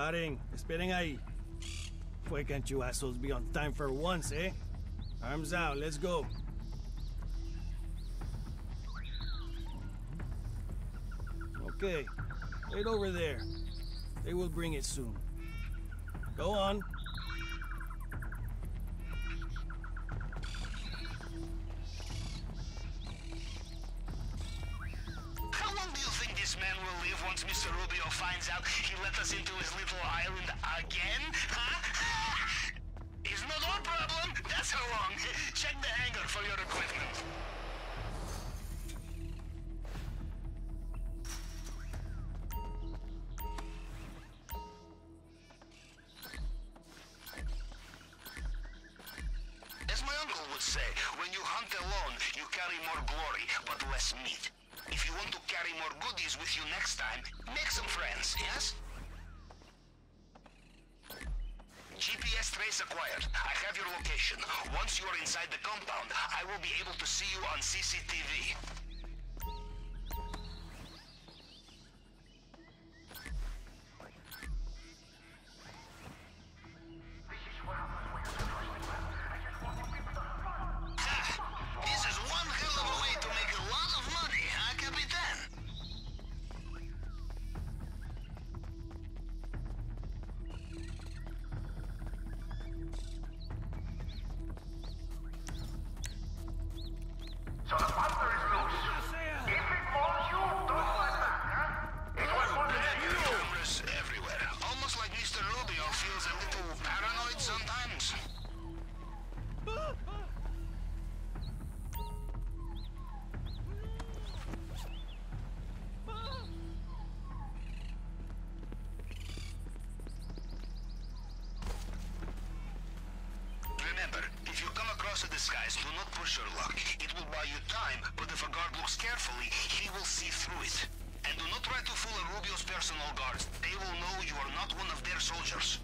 Paren, esperen ahí. Why can't you assholes be on time for once, eh? Arms out, let's go. Okay, wait over there. They will bring it soon. Go on. How long. Check the hangar for your equipment. Trace acquired. I have your location. Once you are inside the compound, I will be able to see you on CCTV. Remember, if you come across a disguise, do not push your luck. It will buy you time, but if a guard looks carefully, he will see through it. And do not try to fool a Rubio's personal guards. They will know you are not one of their soldiers.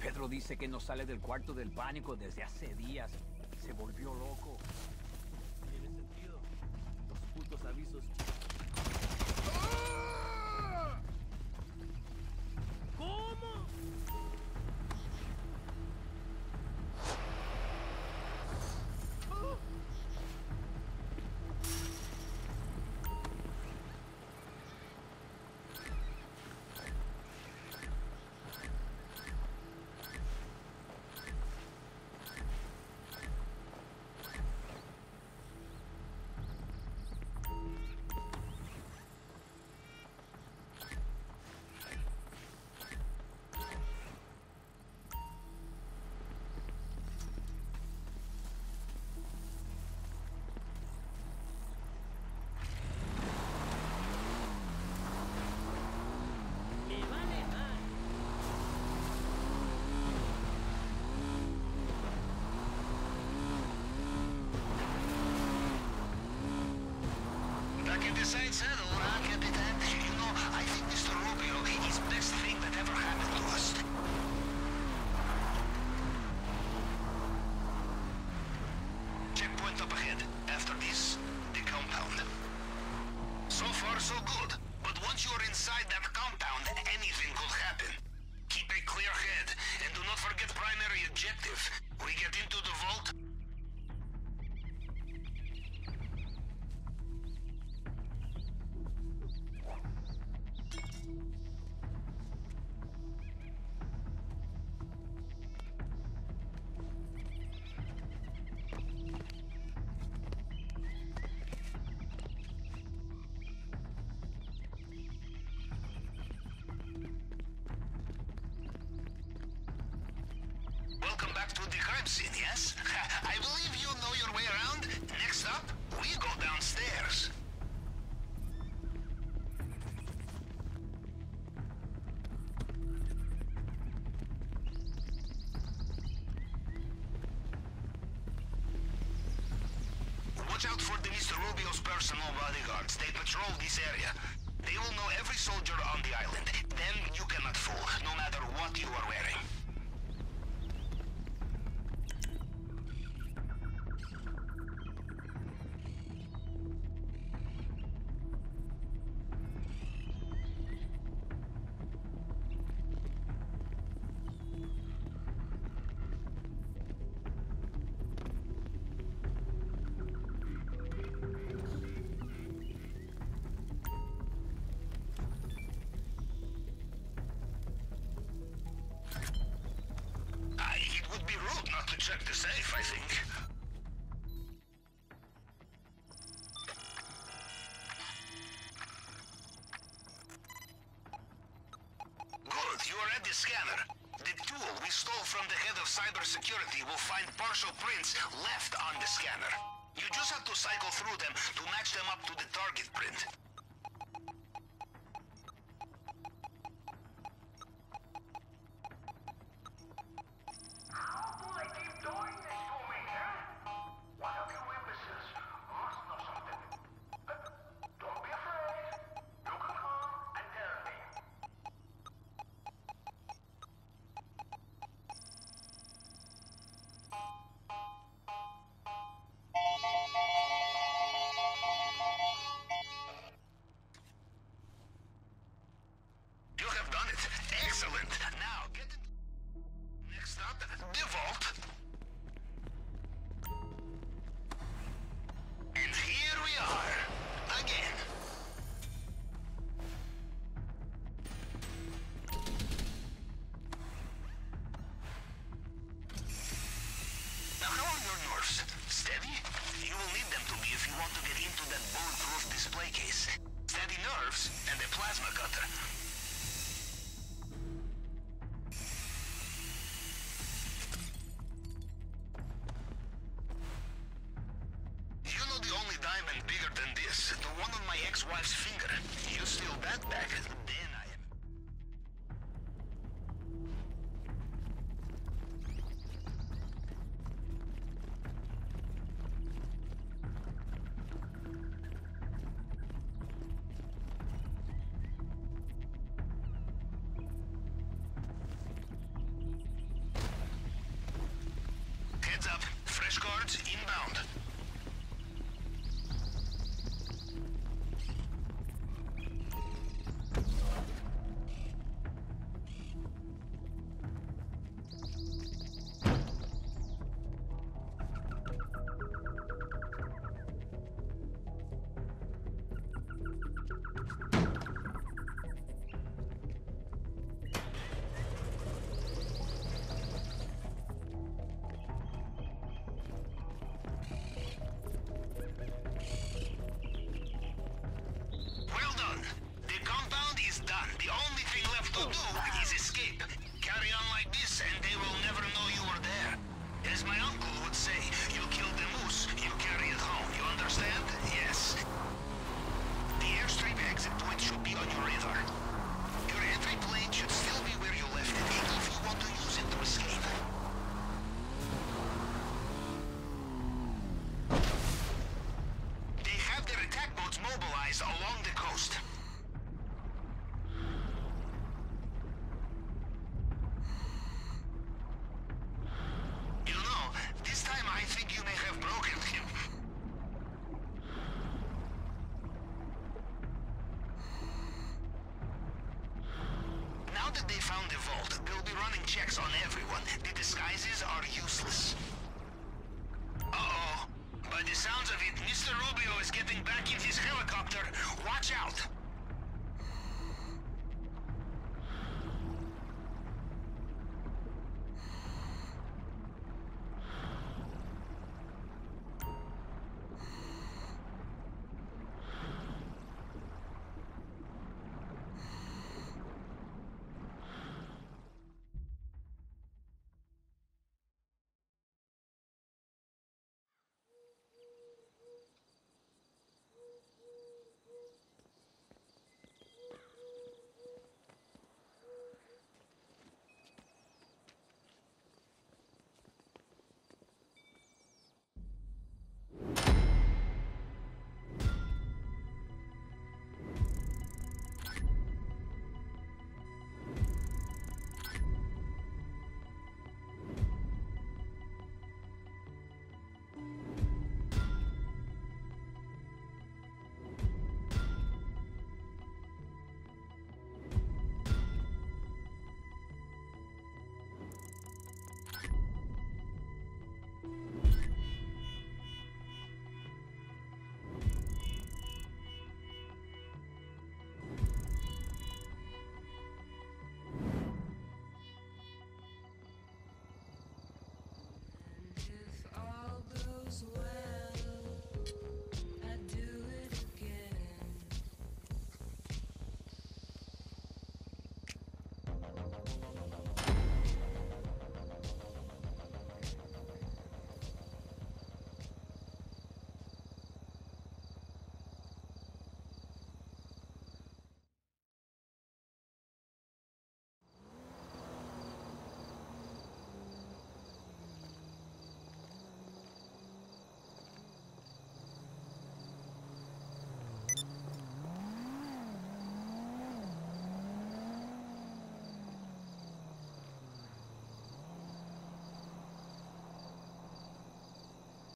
Pedro dice que no sale del cuarto del pánico desde hace días. Se volvió loco. Tiene sentido. Los putos avisos. Up ahead. After this, the compound. So far, so good. But once once you're inside that Welcome back to the crime scene, yes? I believe you know your way around. Next up, we go downstairs. Watch out for the Mr. Rubio's personal bodyguards. They patrol this area. They will know every soldier on the island. Then you cannot fool, no matter what you are check the safe, I think. Good, you are at the scanner. The tool we stole from the head of cybersecurity will find partial prints left on the scanner. You just have to cycle through them to match them up to the target print. Diamond bigger than this, the one on my ex-wife's finger. You steal that back, then I am. Heads up, fresh cards inbound. On everyone. The disguises are useless.